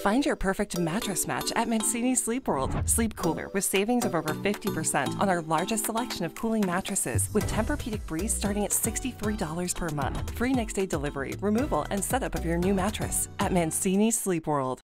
Find your perfect mattress match at Mancini Sleepworld. Sleep cooler with savings of over 50% on our largest selection of cooling mattresses with Tempur-Pedic Breeze starting at $63 per month. Free next day delivery, removal, and setup of your new mattress at Mancini Sleepworld.